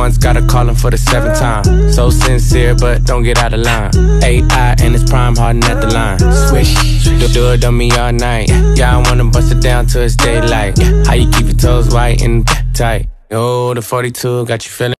once gotta call him for the seventh time. So sincere, but don't get out of line. AI and it's prime harden at the line. Swish, do, do it on me all night. Yeah, I wanna bust it down till it's daylight. How you keep your toes white and tight? Oh, the 42 got you feeling.